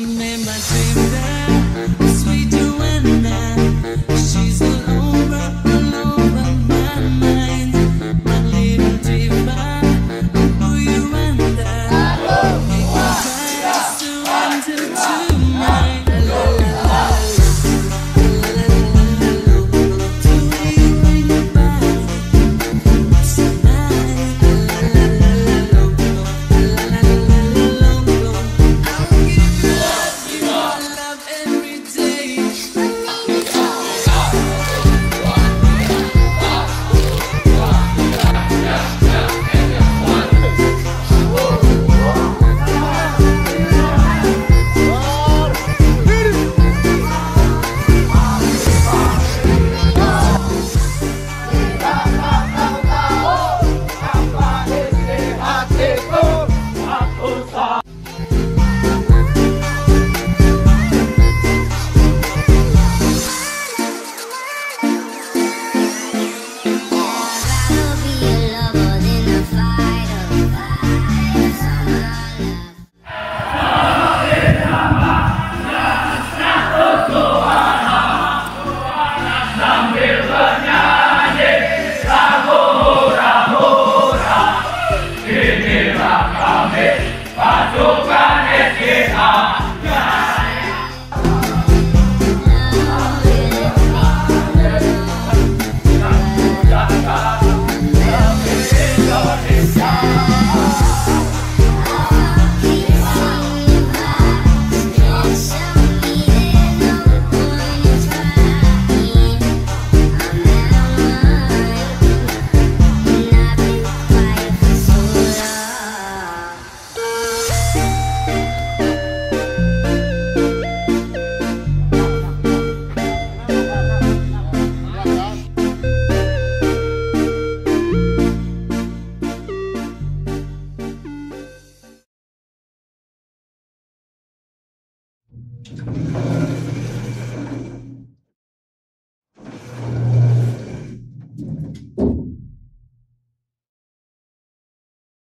In my dreams. yeah. Amen. Pasukan SDA.